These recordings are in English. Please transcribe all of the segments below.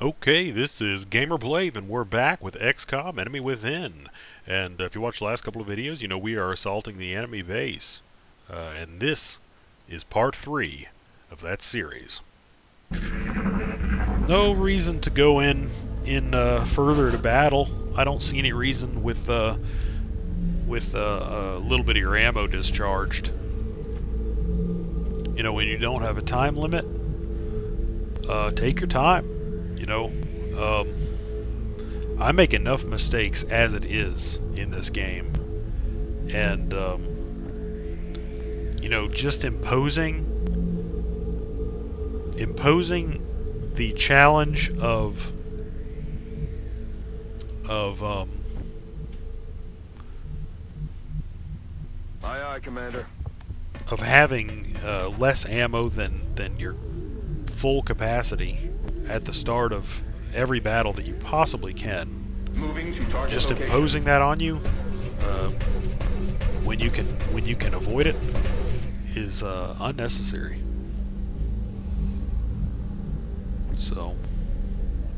Okay, this is Gamerblave, and we're back with XCOM Enemy Within. And uh, if you watched the last couple of videos, you know we are assaulting the enemy base. Uh, and this is part three of that series. No reason to go in in uh, further to battle. I don't see any reason with uh, with uh, a little bit of your ammo discharged. You know, when you don't have a time limit, uh, take your time know, um, I make enough mistakes as it is in this game, and um, you know, just imposing, imposing the challenge of of um, Aye, aye, Commander. of having uh, less ammo than than your full capacity at the start of every battle that you possibly can. Moving to target Just location. imposing that on you uh, when you can when you can avoid it is uh, unnecessary. So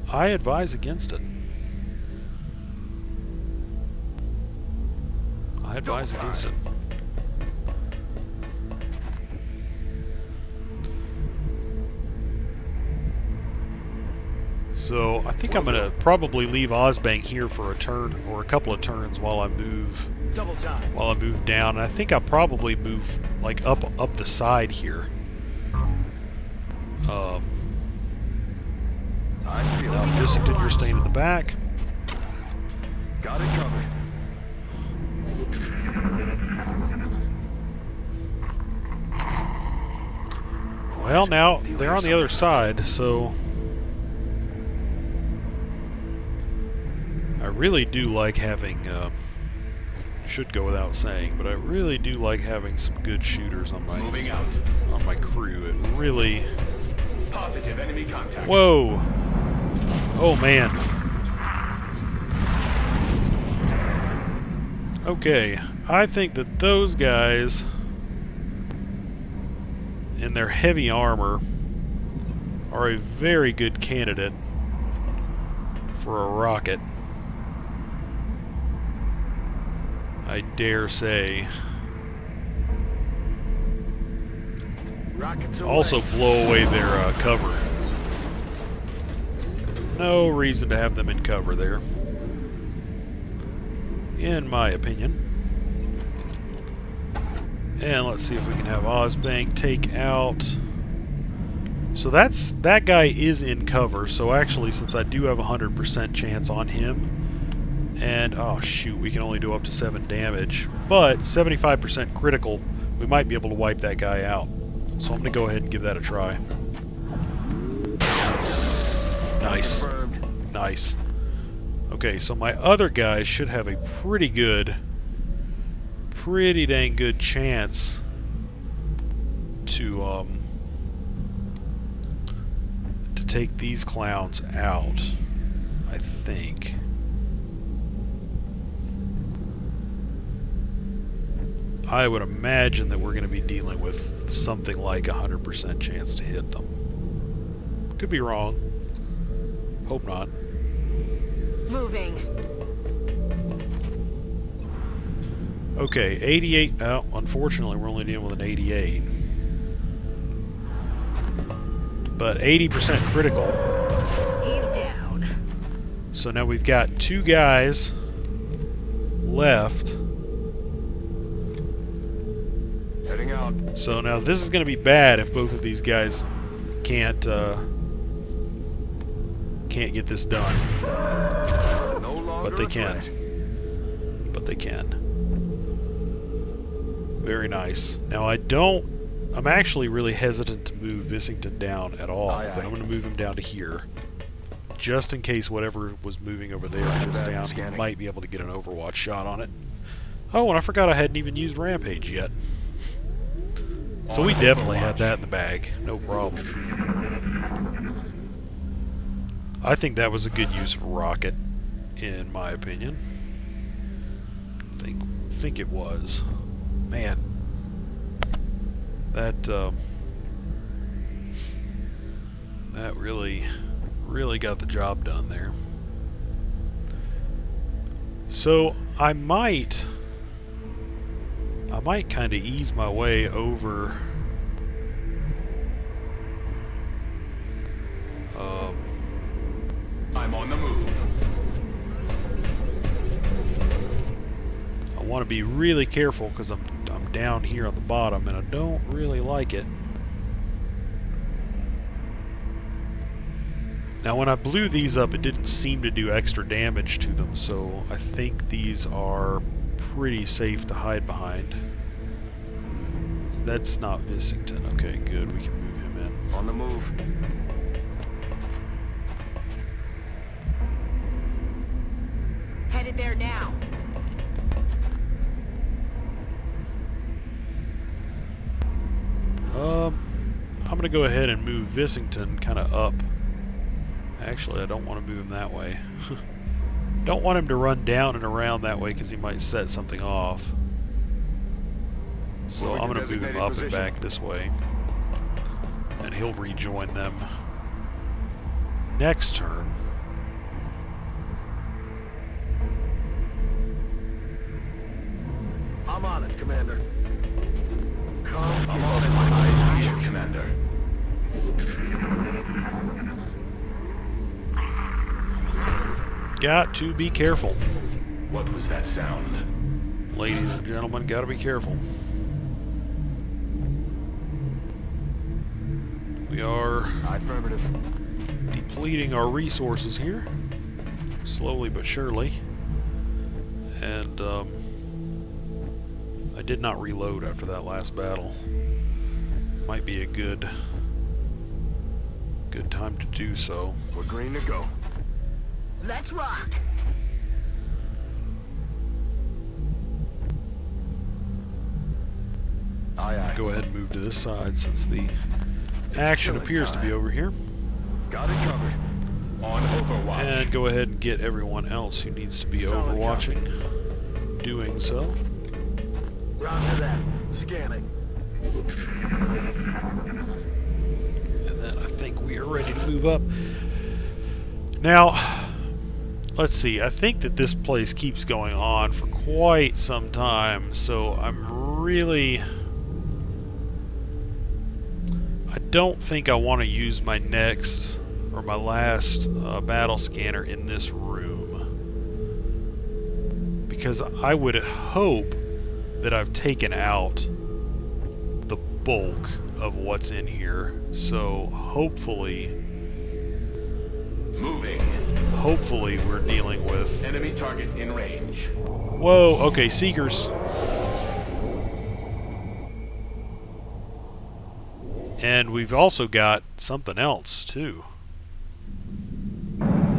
I advise against it. I advise against it. So I think I'm gonna probably leave Ozbang here for a turn or a couple of turns while I move Double time. while I move down. And I think I'll probably move like up up the side here. Um, I feel now, it. Vissington, you're staying in the back. Got it covered. Well, now they're on the other side, so really do like having. Uh, should go without saying, but I really do like having some good shooters on my Moving out. on my crew. It really. Positive enemy contact. Whoa! Oh man. Okay, I think that those guys in their heavy armor are a very good candidate for a rocket. I dare say. Also blow away their uh, cover. No reason to have them in cover there. In my opinion. And let's see if we can have Ozbang take out... So that's that guy is in cover, so actually since I do have a 100% chance on him, and oh shoot, we can only do up to 7 damage, but 75% critical, we might be able to wipe that guy out. So I'm going to go ahead and give that a try. Nice. Nice. Okay, so my other guys should have a pretty good, pretty dang good chance to, um, to take these clowns out, I think. I would imagine that we're going to be dealing with something like a 100% chance to hit them. Could be wrong. Hope not. Moving. Okay, 88. Oh, unfortunately, we're only dealing with an 88. But 80% critical. He's down. So now we've got two guys left. Out. So now this is going to be bad if both of these guys can't uh, can't get this done. No But they can. But they can. Very nice. Now I don't. I'm actually really hesitant to move Vissington down at all, Aye, but aye. I'm going to move him down to here. Just in case whatever was moving over there goes down, he might be able to get an Overwatch shot on it. Oh, and I forgot I hadn't even used Rampage yet. So we definitely had that in the bag. No problem. I think that was a good use of a rocket, in my opinion. Think think it was. Man. That um, that really really really got the job done there. So I might I might kind of ease my way over um, I'm on the move. I want to be really careful because I'm I'm down here on the bottom and I don't really like it. Now when I blew these up it didn't seem to do extra damage to them so I think these are pretty safe to hide behind. That's not Vissington. Okay, good. We can move him in. On the move. Headed there now. Um, I'm going to go ahead and move Vissington kind of up. Actually, I don't want to move him that way. don't want him to run down and around that way because he might set something off. So I'm going to move him up and back this way. And he'll rejoin them next turn. I'm on it, Commander. Come I'm on it, my eyes vision, Commander. Got to be careful. What was that sound? Ladies and gentlemen, got to be careful. We are depleting our resources here, slowly but surely. And um, I did not reload after that last battle. Might be a good, good time to do so. We're green to go. Let's rock. Aye, aye. Go ahead and move to this side since the action killing appears to be over here. Got it covered. On Overwatch. And go ahead and get everyone else who needs to be Solid overwatching doing so. Roger that. Scanning. And then I think we are ready to move up. Now, let's see. I think that this place keeps going on for quite some time, so I'm really... I don't think I want to use my next or my last uh, battle scanner in this room. Because I would hope that I've taken out the bulk of what's in here. So hopefully, Moving. Hopefully we're dealing with. Enemy target in range. Whoa, okay, Seekers. And we've also got something else, too.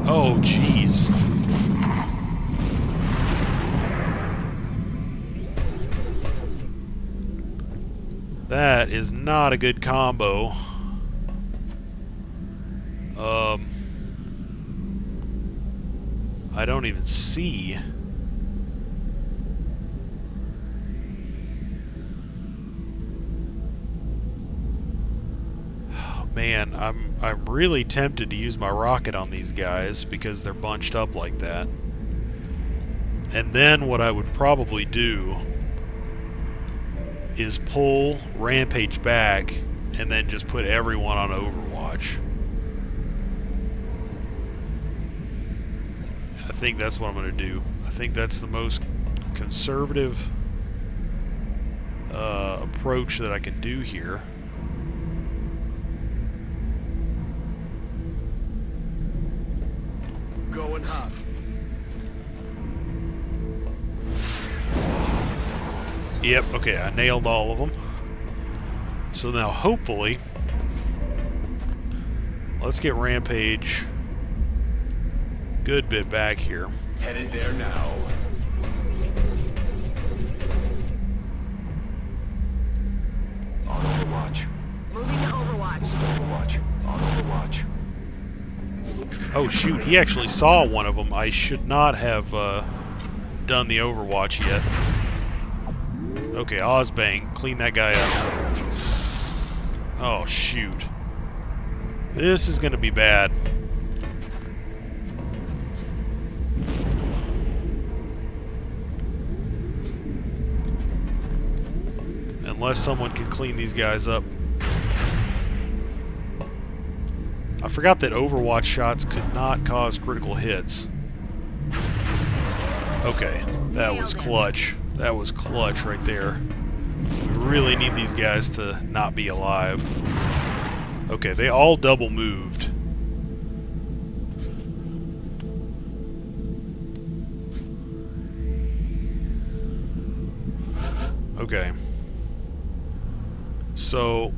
Oh, jeez. That is not a good combo. I don't even see. Man, I'm I'm really tempted to use my rocket on these guys because they're bunched up like that. And then what I would probably do is pull Rampage back and then just put everyone on Overwatch. I think that's what I'm going to do. I think that's the most conservative uh, approach that I can do here. Going hot. Yep, okay, I nailed all of them. So now, hopefully, let's get Rampage good bit back here. Headed there now. On Overwatch. Moving to Overwatch. Overwatch. On Overwatch. Oh shoot, he actually saw one of them. I should not have uh, done the Overwatch yet. Okay, Ozbang, clean that guy up. Oh shoot. This is gonna be bad. Unless someone can clean these guys up. I forgot that Overwatch shots could not cause critical hits. Okay, that was clutch. That was clutch right there. We really need these guys to not be alive. Okay, they all double moved. So,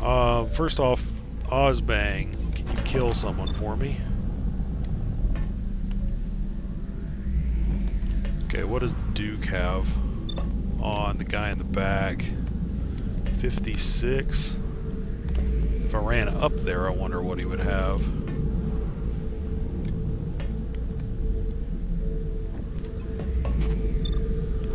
uh, first off, Ozbang, can you kill someone for me? Okay, what does the Duke have on the guy in the back? 56. If I ran up there, I wonder what he would have.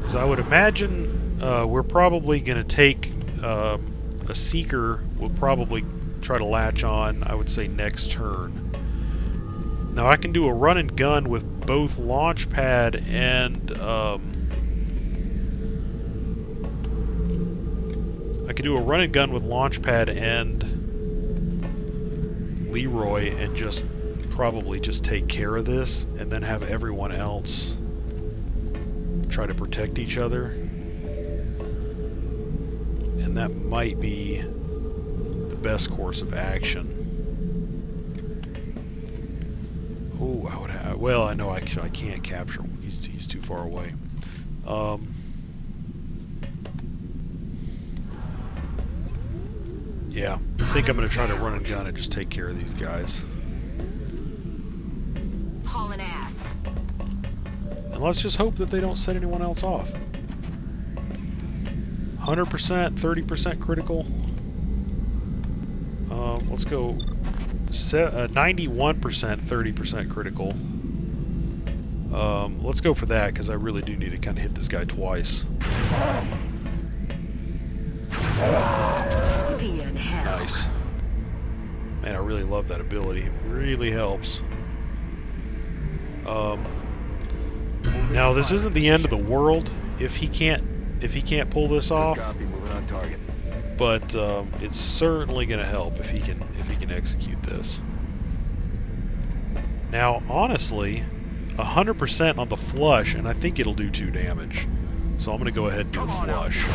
So I would imagine uh, we're probably going to take um, a Seeker, we'll probably try to latch on, I would say, next turn. Now I can do a run and gun with both launch pad and um, I could do a run and gun with launch pad and Leroy and just probably just take care of this and then have everyone else try to protect each other. And that might be the best course of action. Oh, I would have. Well, I know I, I can't capture him. He's, he's too far away. Um, yeah, I think I'm going to try to run and gun and just take care of these guys. And let's just hope that they don't set anyone else off. 100%, 30% critical. Um, let's go uh, 91%, 30% critical. Um, let's go for that because I really do need to kind of hit this guy twice. Nice. Man, I really love that ability. It really helps. Um, now this isn't the end of the world if he can't if he can't pull this off, Copy, moving on target. but um, it's certainly going to help if he can if he can execute this. Now, honestly, 100% on the flush, and I think it'll do two damage. So I'm going to go ahead and do a flush.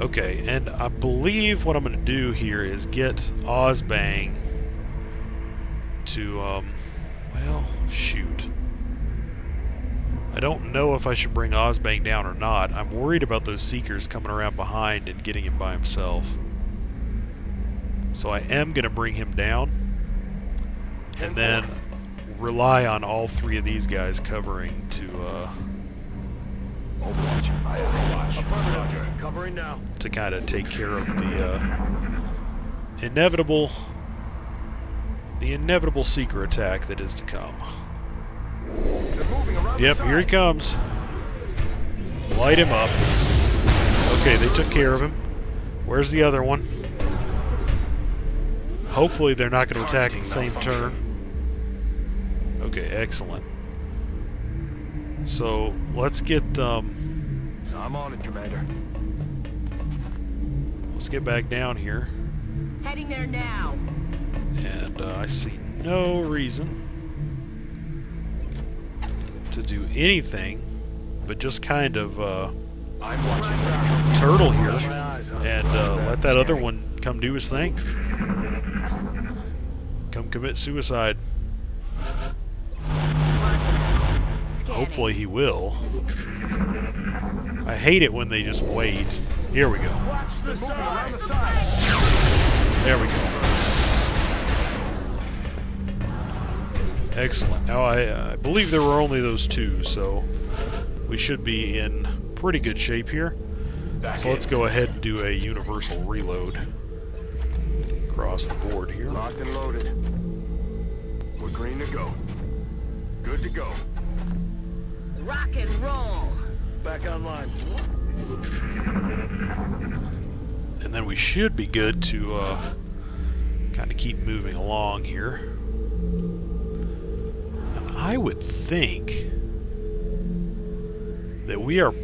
Okay, and I believe what I'm going to do here is get Ozbang to, um, well, shoot. I don't know if I should bring Ozbang down or not. I'm worried about those Seekers coming around behind and getting him by himself. So I am going to bring him down. And then rely on all three of these guys covering to, uh, Overwatch. Overwatch. Covering now. to kind of take care of the uh, inevitable the inevitable seeker attack that is to come. They're moving around Yep, here he comes. Light him up. Okay, they took care of him. Where's the other one? Hopefully they're not going to attack at the same turn. Okay, excellent. So let's get um, I'm on it, Commander. let's get back down here. Heading there now. And uh, I see no reason to do anything but just kind of uh, turtle here and uh, let that other one come do his thing. Come commit suicide. Hopefully he will. I hate it when they just wait. Here we go. There we go. Excellent. Now, I, I believe there were only those two, so we should be in pretty good shape here. Back So in. let's go ahead and do a universal reload across the board here. Locked and loaded. We're green to go. Good to go. Rock and roll. Back online. And then we should be good to uh, kind of keep moving along here. I would think that we are.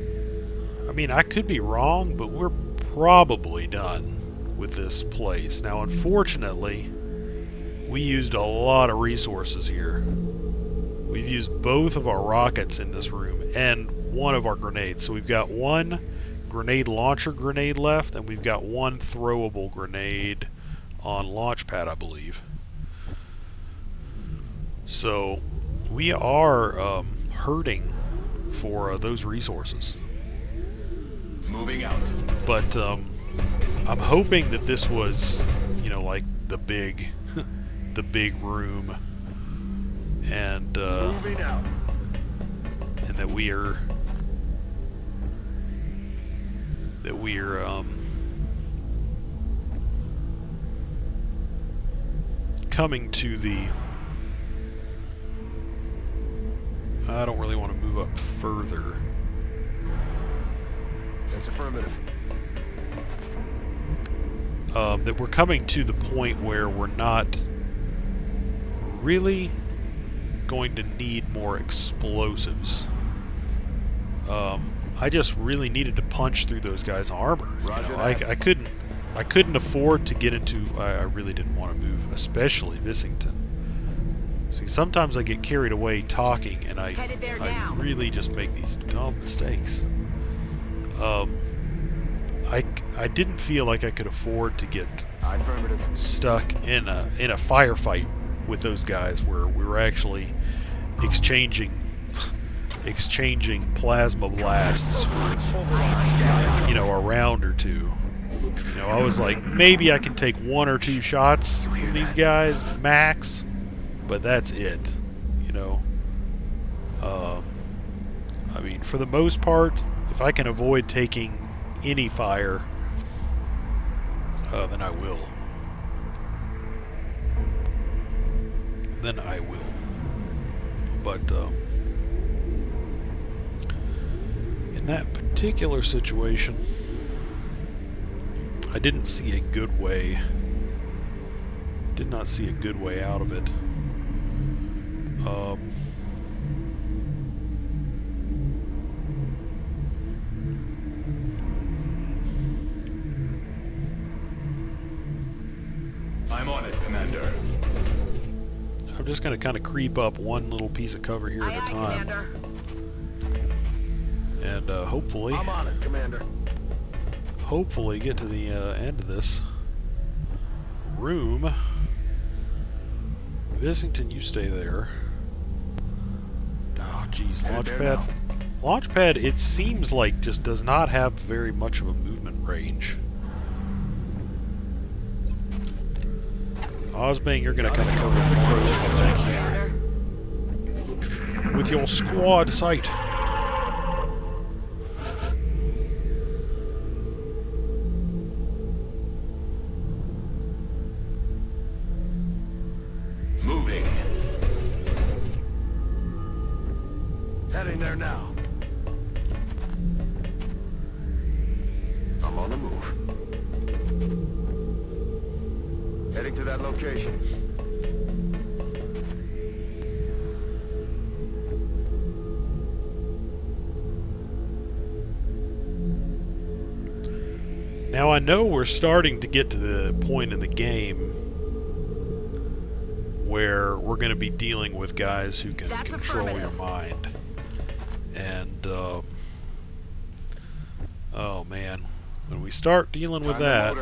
I mean, I could be wrong, but we're probably done with this place. Now, unfortunately, we used a lot of resources here. We've used both of our rockets in this room and one of our grenades. So we've got one grenade launcher grenade left, and we've got one throwable grenade on launch pad, I believe. So we are um, hurting for uh, those resources. Moving out. But um, I'm hoping that this was, you know, like the big, the big room, and uh, and that we are that we are um, coming to the. I don't really want to move up further. That's affirmative. um, that we're coming to the point where we're not really going to need more explosives. Um, I just really needed to punch through those guys' armor. You know, I. I couldn't, I couldn't afford to get into. I, I really didn't want to move, especially Vissington. See, sometimes I get carried away talking, and I, I really just make these dumb mistakes. Um, I, I didn't feel like I could afford to get stuck in a in a firefight with those guys where we were actually exchanging exchanging plasma blasts for you know a round or two. You know, I was like, maybe I can take one or two shots from these guys max, but that's it. You know. Um, I mean, for the most part, if I can avoid taking any fire, uh, then I will. Then I will. But um, in that particular situation, I didn't see a good way. Did not see a good way out of it. Um, I'm on it, Commander. I'm just going to kind of creep up one little piece of cover here Aye, at aye, a time, Commander. and uh, hopefully, I'm on it, Commander. hopefully get to the uh, end of this room. Vissington, you stay there. There launchpad. Launchpad, it seems like just does not have very much of a movement range. Ozbang, you're gonna kind of cover the approach from back here with your squad sight. There now. I'm on the move. Heading to that location. Now I know we're starting to get to the point in the game where we're going to be dealing with guys who can That's control your mind. And, um, oh man, when we start dealing with that,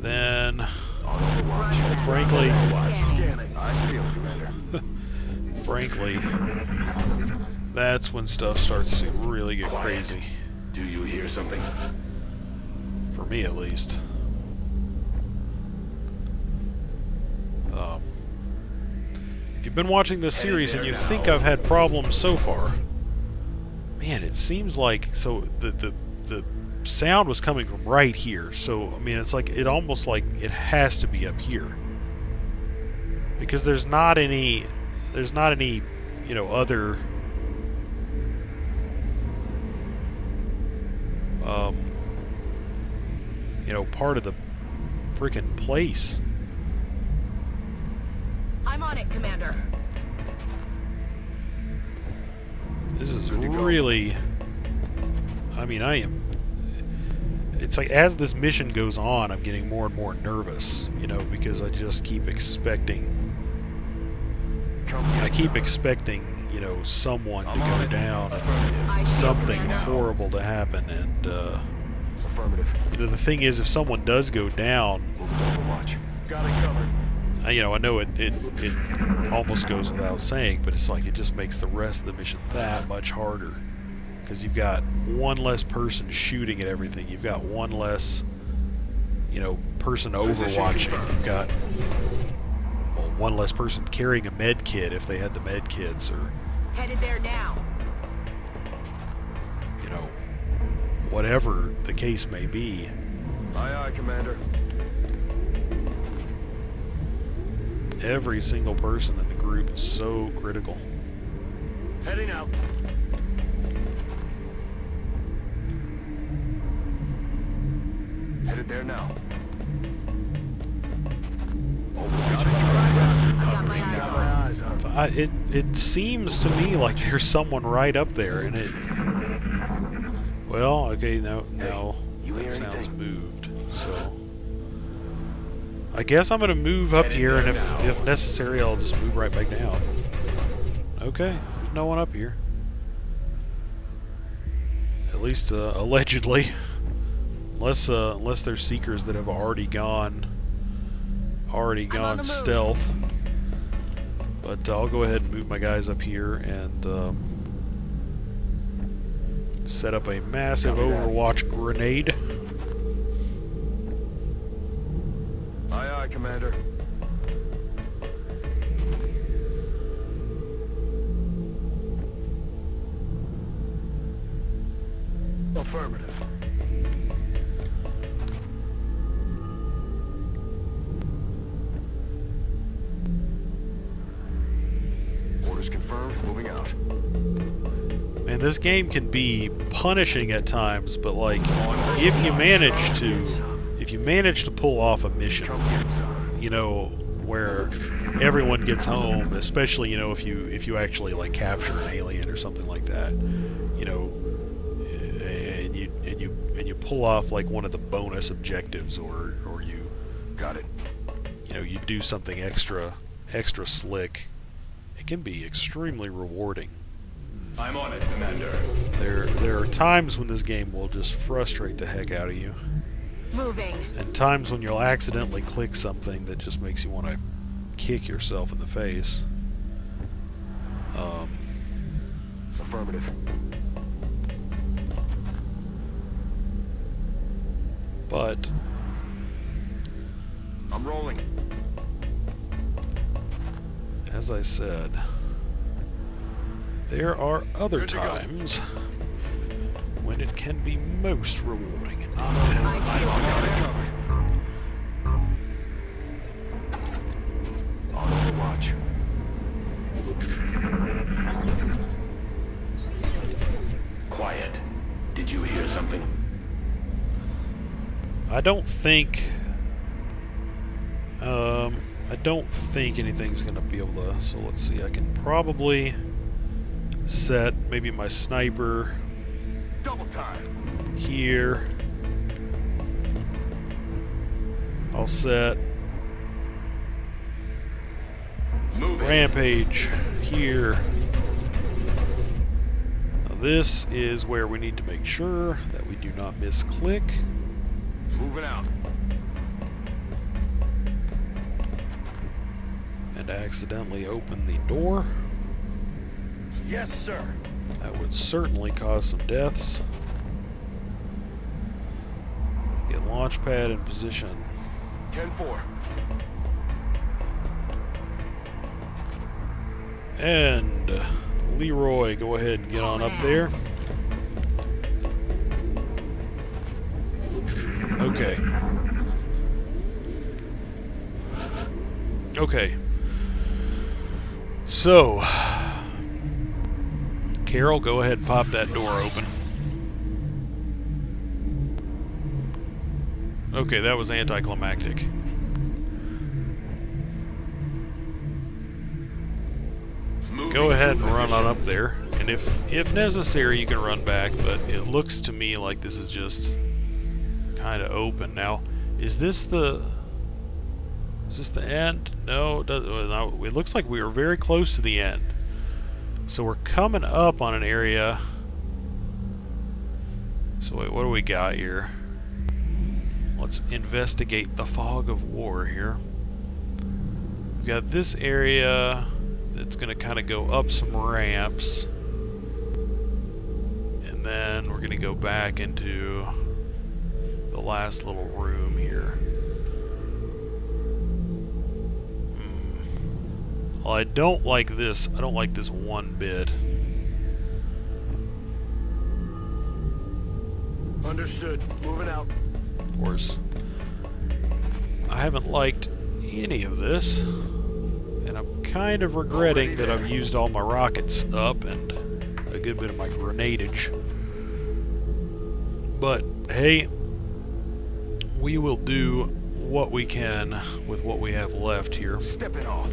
then, On the watch. frankly, Scanning. I feel, Commander. frankly, that's when stuff starts to really get crazy. Do you hear something? For me, at least. Um, if you've been watching this series and you think I've had problems so far, man, it seems like so the the the sound was coming from right here. So I mean, it's like it almost like it has to be up here because there's not any there's not any you know other um, you know, part of the freaking place. I'm on it, Commander. This is Good to go. really. I mean, I am. It's like as this mission goes on, I'm getting more and more nervous, you know, because I just keep expecting. I keep expecting, you know, someone to go down and Affirmative. I see something over there now. horrible to happen, and uh, Affirmative. you know, the thing is, if someone does go down, Move to Overwatch. Got it covered. I- you know, I know it, it it almost goes without saying, but it's like it just makes the rest of the mission that much harder because you've got one less person shooting at everything. You've got one less, you know, person overwatching. You've got well, one less person carrying a med kit if they had the med kits, or Headed there now. you know, whatever the case may be. Aye, aye, Commander. Every single person in the group is so critical. Heading out. Headed there now. It. I got my eyes Got on. my eyes on. So I, it it seems to me like there's someone right up there, and it. Well, okay, no, no, that sounds moved. So I guess I'm gonna move up here, and if now. if necessary, I'll just move right back down. Okay, there's no one up here. At least uh, allegedly, unless uh, unless there's seekers that have already gone, already gone stealth. But I'll go ahead and move my guys up here and um, set up a massive Overwatch grenade. Commander. Affirmative. Orders confirmed. Moving out. And this game can be punishing at times, but like if you manage to if you manage to pull off a mission, Come get some. You know, where everyone gets home, especially, you know, if you if you actually like capture an alien or something like that, you know, and you and you and you pull off like one of the bonus objectives or or you Got it. you know, you do something extra extra slick, it can be extremely rewarding. I'm on it, Commander. There there are times when this game will just frustrate the heck out of you, Moving. and times when you'll accidentally click something that just makes you want to kick yourself in the face. Um, Affirmative. but I'm rolling. as I said, there are other Good go. times when it can be most rewarding. I see over Got there. it covered. On Overwatch. Quiet. Did you hear something? I don't think. Um, I don't think anything's gonna be able to. So let's see. I can probably set maybe my sniper Double time. here. I'll set Moving. rampage here. Now this is where we need to make sure that we do not misclick. Moving out. and accidentally open the door. Yes, sir. That would certainly cause some deaths. Get launch pad in position. 10-4. And uh, Leroy, go ahead and get on up there. Okay. Okay. So, Carol, go ahead and pop that door open. Okay, that was anticlimactic. Go ahead and run on up there And if, if necessary, you can run back, but it looks to me like this is just kind of open. Now, is this the... Is this the end? No, it, no, it looks like we are very close to the end. So we're coming up on an area... So wait, what do we got here? Let's investigate the fog of war here. We've got this area that's going to kind of go up some ramps. And then we're going to go back into the last little room here. Hmm. Well, I don't like this. I don't like this one bit. Understood. Moving out. Course. I haven't liked any of this. And I'm kind of regretting that I've used all my rockets up and a good bit of my grenadage. But, hey, we will do what we can with what we have left here. Stepping off.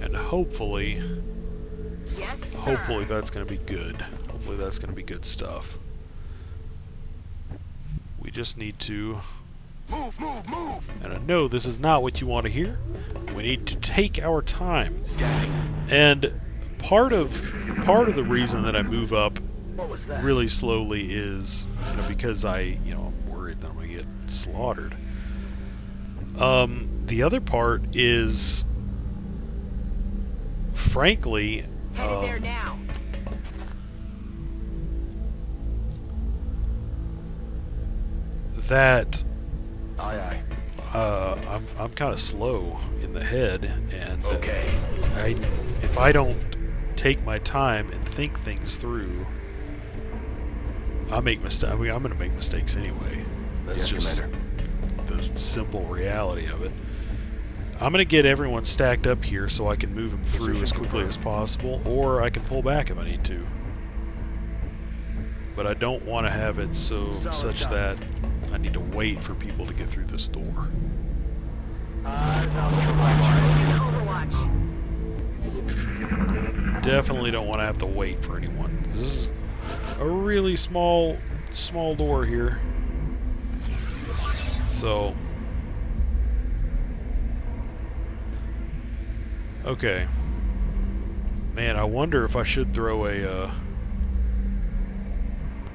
And hopefully, Yes, hopefully that's going to be good. Hopefully that's going to be good stuff. We just need to Move, move, move. And I know this is not what you want to hear. We need to take our time. And part of part of the reason that I move up What was that? really slowly is, you know, because I, you know, I'm worried that I'm gonna get slaughtered. Um, the other part is, frankly, um, that Aye, aye. uh, I'm I'm kind of slow in the head, and Okay. I, if I don't take my time and think things through, I make mistakes. I mean, I'm going to make mistakes anyway. That's Yes, just Commander. the simple reality of it. I'm going to get everyone stacked up here so I can move them through as quickly as possible, or I can pull back if I need to. But I don't want to have it so Solid such that I need to wait for people to get through this door. Definitely don't want to have to wait for anyone. This is a really small, small door here. So, okay. Man, I wonder if I should throw a uh,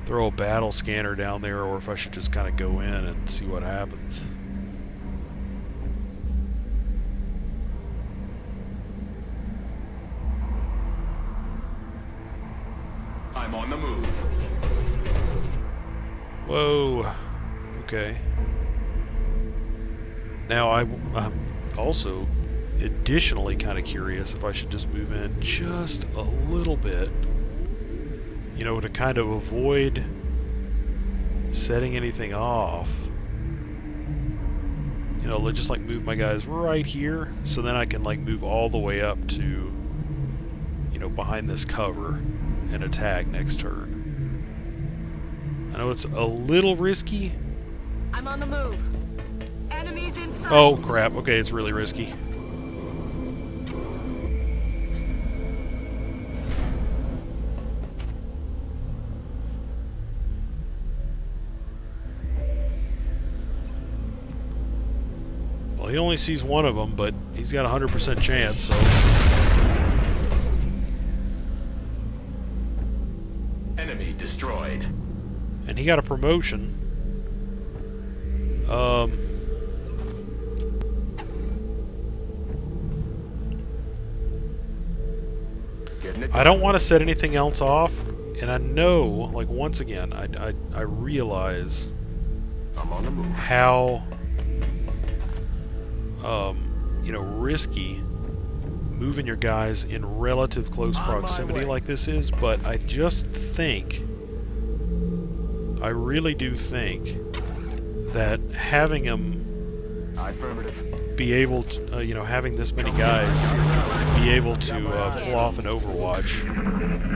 throw a battle scanner down there, or if I should just kind of go in and see what happens. I'm on the move. Whoa. Okay. Now I, am also additionally kind of curious if I should just move in just a little bit. You know, to kind of avoid setting anything off. You know, let's just like move my guys right here, so then I can like move all the way up to, you know, behind this cover and attack next turn. I know it's a little risky. I'm on the move. Enemies in sight. Oh crap, okay, it's really risky. He only sees one of them, but he's got a 100% chance, so... Enemy destroyed. And he got a promotion. Um... I don't want to set anything else off, and I know, like, once again, I, I, I realize I'm on the move. how, um, you know, risky moving your guys in relative close On proximity like this is, but I just think, I really do think that having them be able to, uh, you know, having this many guys be able to uh, pull off an Overwatch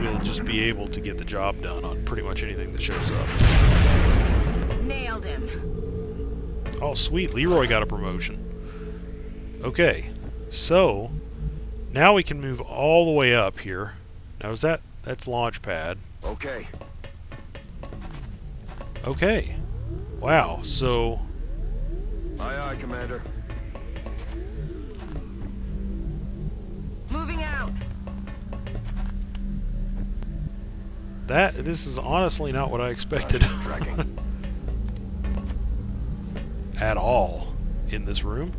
will just be able to get the job done on pretty much anything that shows up. Nailed him. Oh, sweet. Leroy got a promotion. Okay. So, Now we can move all the way up here. Now is that that's launch pad. Okay. Okay. Wow. So Aye, aye, Commander. Moving out. that this is honestly not what I expected at all in this room.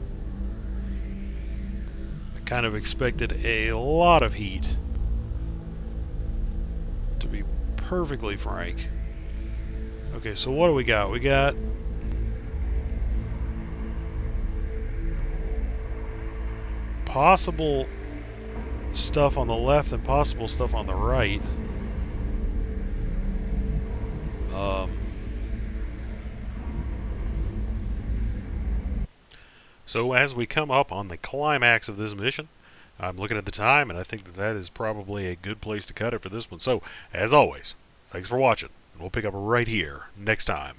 Kind of expected a lot of heat. To be perfectly frank. Okay, so what do we got? We got possible stuff on the left and possible stuff on the right. Um, so as we come up on the climax of this mission, I'm looking at the time, and I think that that is probably a good place to cut it for this one. So, as always, thanks for watching, and we'll pick up right here next time.